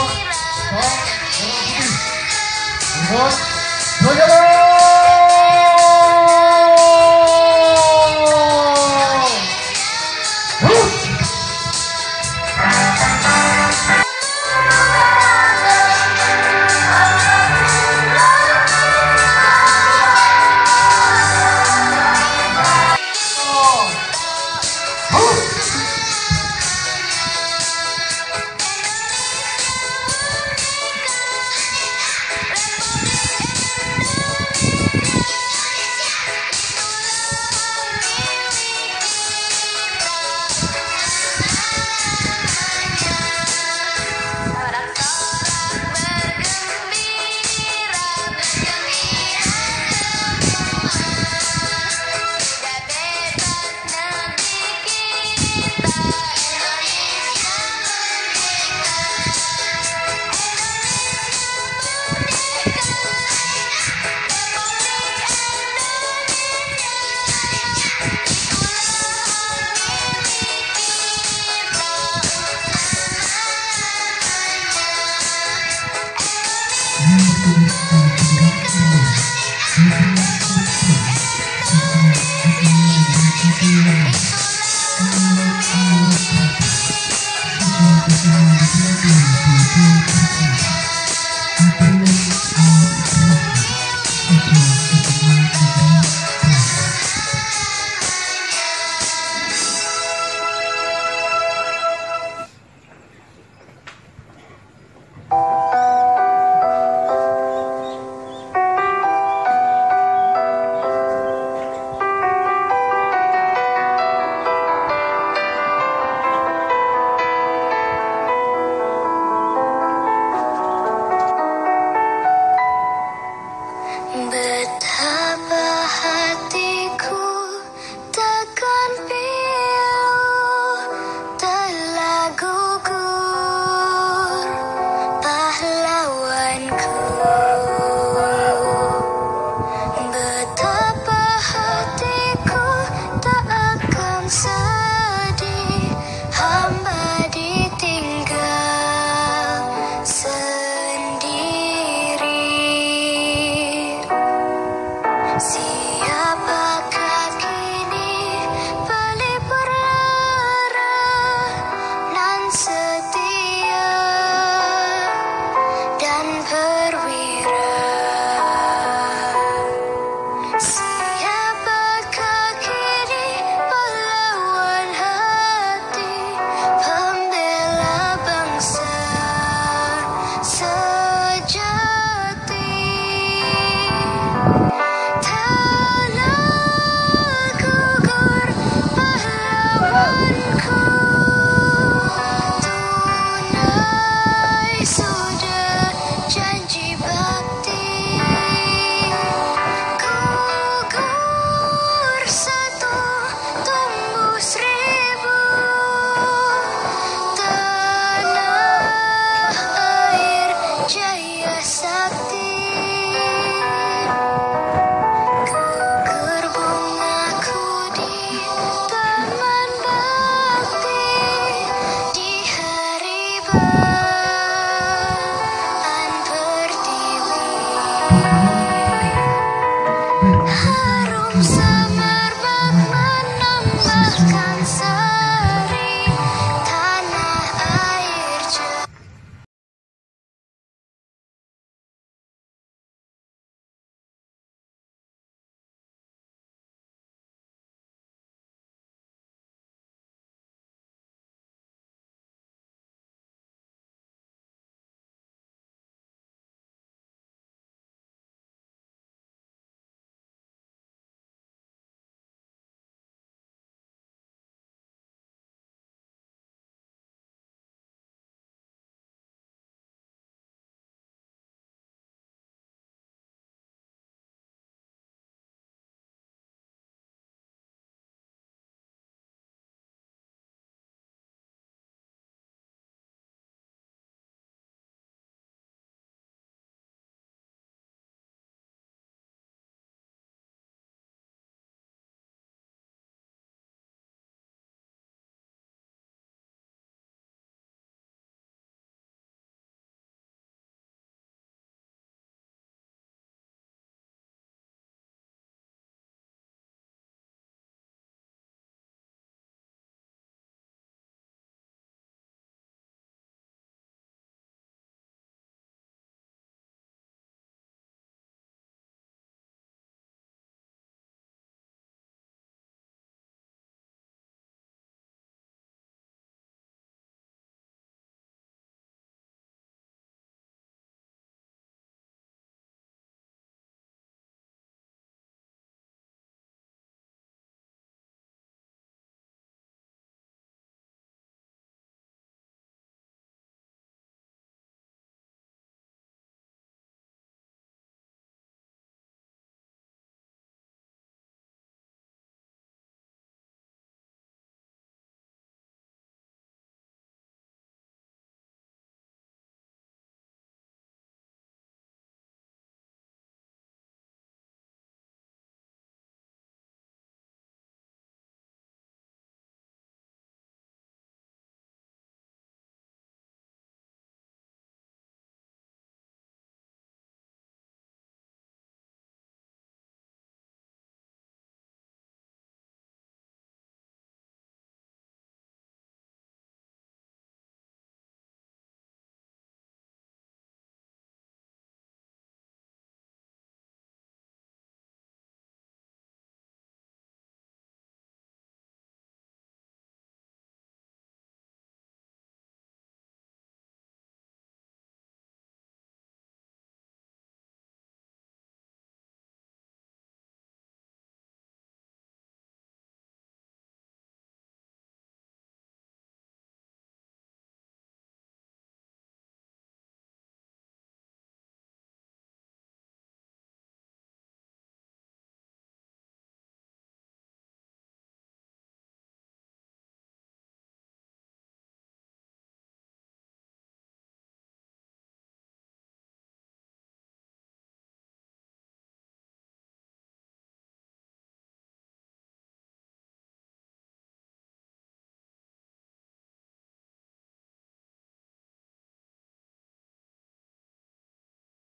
바로 자, 여러분이 이번 여자분